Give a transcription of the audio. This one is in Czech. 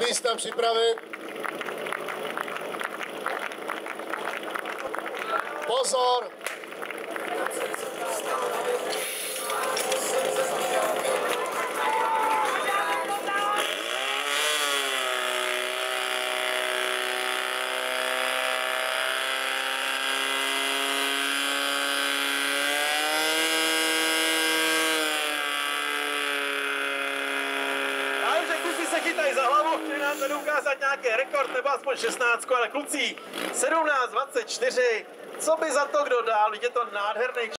Místa připravit. Pozor! Chytají za hlavu, chtěli nám tady ukázat nějaký rekord, nebo aspoň 16, ale kluci, 17, 24, co by za to kdo dál, je to nádherný